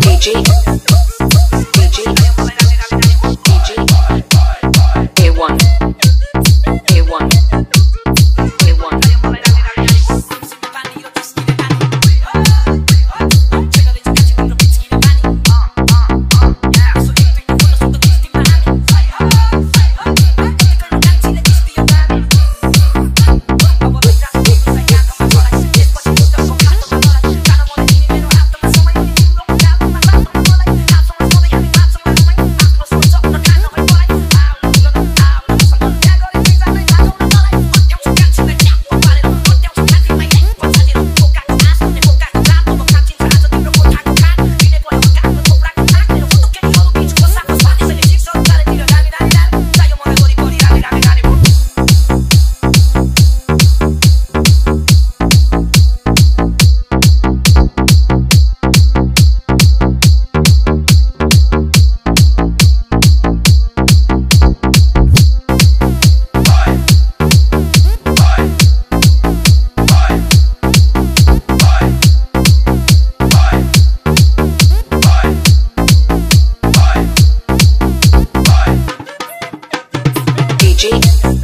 DJ, DJ. G.